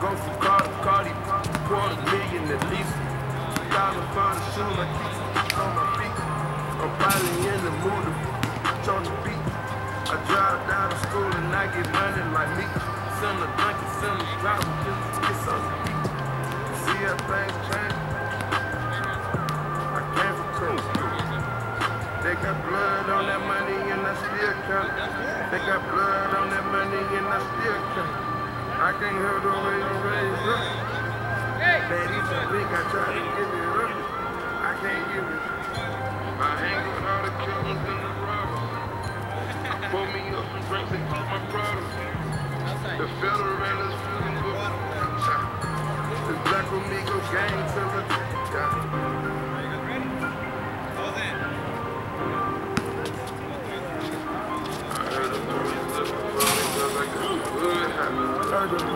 Go from car to Cardi, quarter million at least. For the shoes, I keep on my feet. I'm probably in the mood to bitch on the beat. I drive down to school and I get money like me. Send a Dunkin', send a drop, just get something to eat. See how things change. I came from cool. They got blood on that money and I still count. They got blood on that money and I still count. I can't help the way you raise up. Ladies, I try to give it up. I can't give it. I hang with all the killers and the robbers. Pour me up some drinks and keep my products. The federal is feeling good. The Black Amigo gang to the yeah.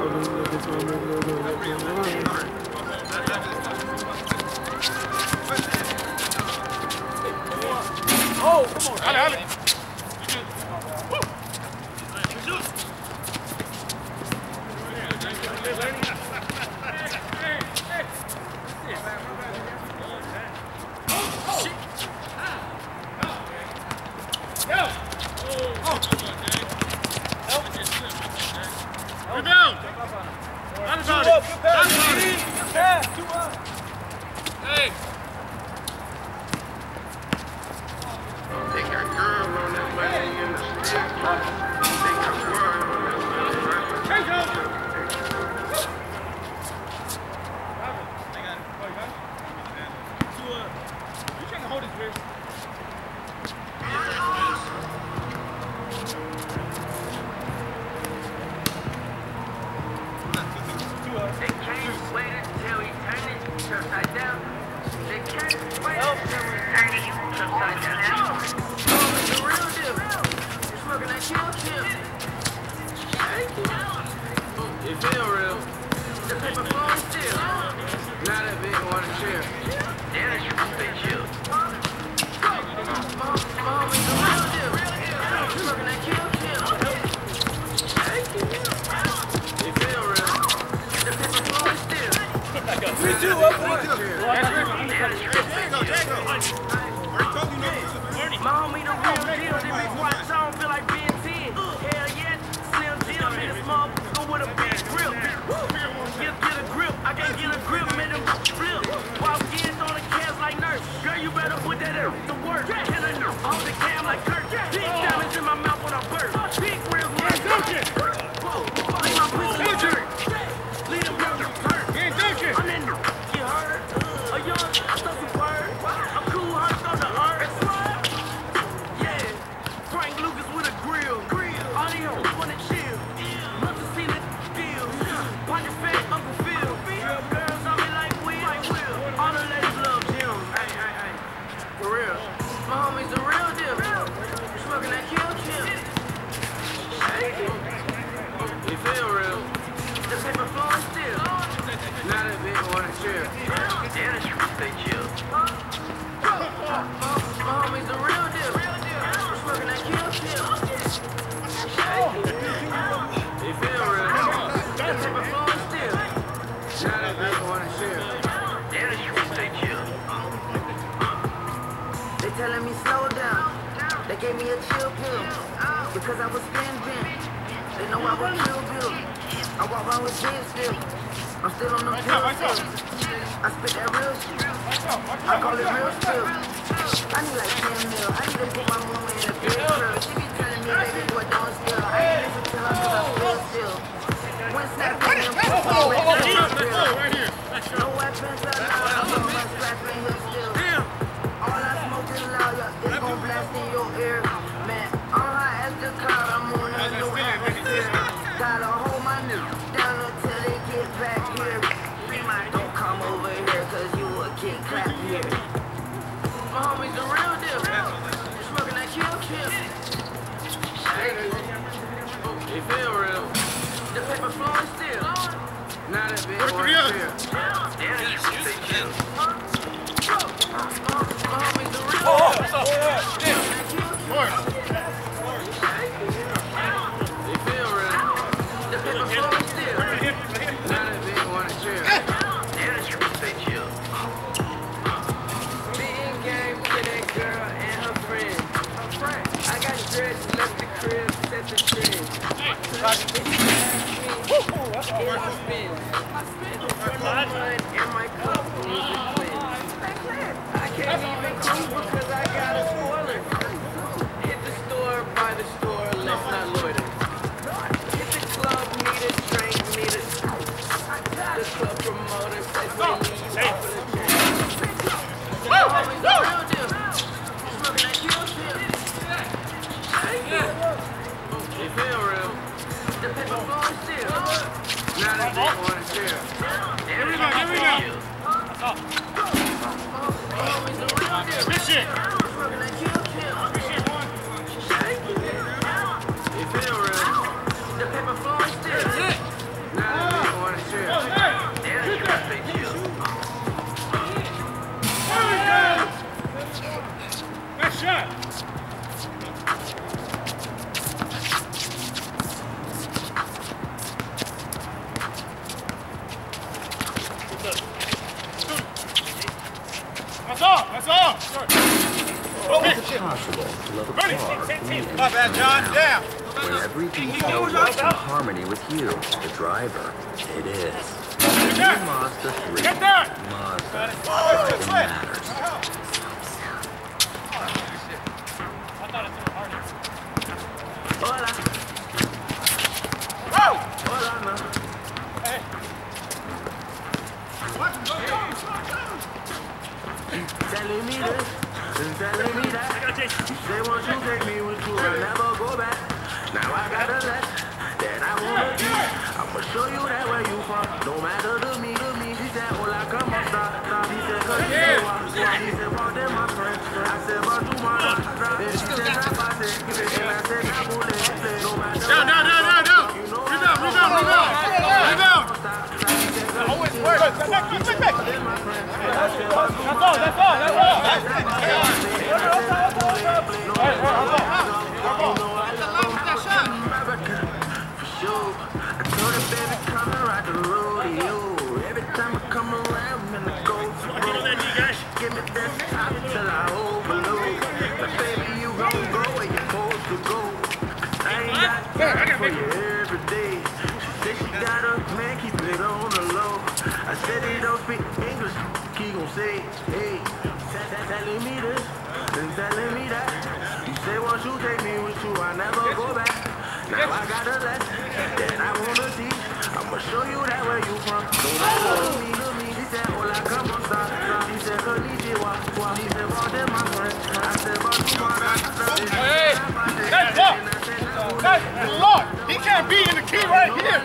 I heard the police looking for me, but like a good habit. It feel real. Not that big want to chill. Damn, it should Gave me a chill pill because I was bin. They know I was kill bill. I walk around with kids still. I'm still on the pill. I spit that real shit. I call it real still. I need like 10 mil. I need to put my mama in Hurry up. Oh, oh, oh, oh, oh, oh, oh, oh, oh, Here we go, here we go. Always shot. That's all. That's all. Is it possible to love a car My bad, John. Down. when every detail works in harmony with you, the driver? It is. Get New. Mazda 3. Get that. Mazda. Good It switch. matters. Hola. Hola, ma. Telling me this and telling me that. You say once you take me with you, I'll never go back. Now I got a less that I wanna be. I'ma show you that where you from. No matter to me, to me. She said, hola, come on, stop, stop. He said, cause you know I, he said, walk in my friend. I said, but you my Then she said, I said, and I said, I will let No matter Down, down, down, down, down. Rebound, rebound, rebound. Rebound. Always work. Back, back, back, speak English, he gon' say, hey. Tell- tell- Telling me this, then telling me that. You say once you take me with you, I never go back. Now I got a lesson that I wanna teach. I'ma show you that where you from. Don't to me, to me. She said, hola, come on, stop. She said, konnichiwa, wa. She said, well, them my friend. I said, but you wanna stop. Hey, hey, look. Hey, Lord, he can't be in the key right here.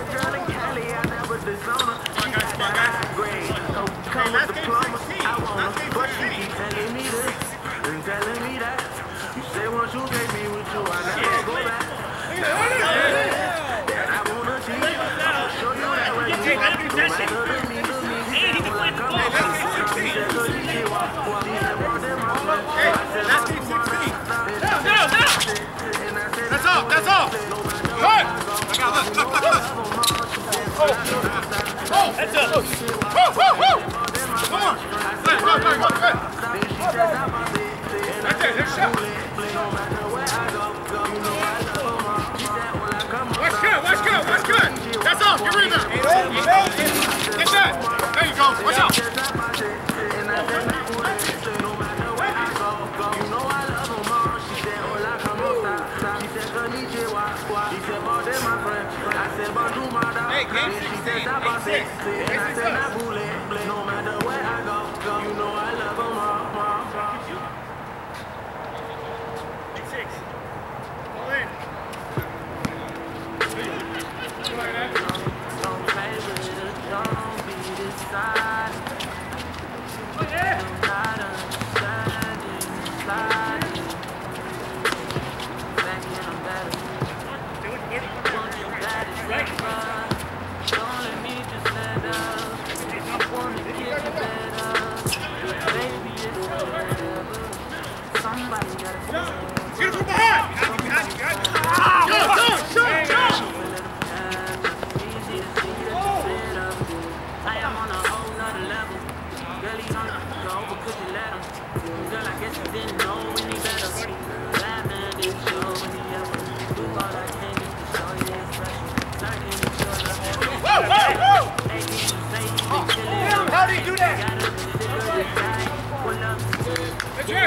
Poppy, Poppy. Once you take me with you, I never go back. That I wanna see. I'ma show you that way you Hey, let him do that shit. matter to me, to me. Hey, he can play the. That's team 16. Down, down, down. That's all, that's all. Good. I got look, look, look, look. Oh, that's up. Woo, woo, woo. Come on. Good, good, good, good, good. Watch good, watch good, watch good. That's all, get rid of that. Get that. There you go, watch out. Game 16, 8-6. No matter where I go, go, you know I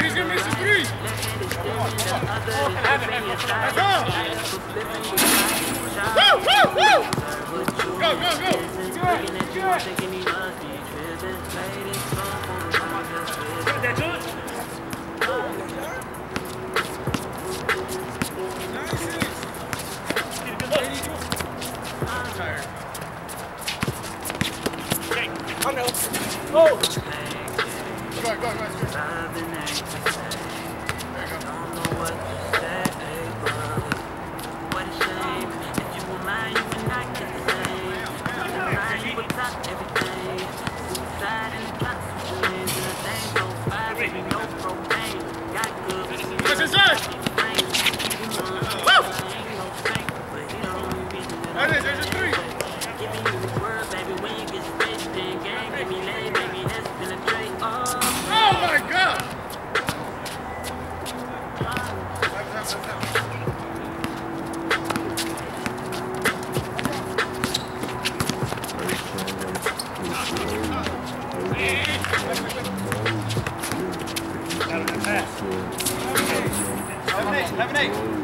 Wait, he's going to miss his three. Woo, woo, woo. Go, go, go. Tired. Oh! go, go, go. go. Have an eight.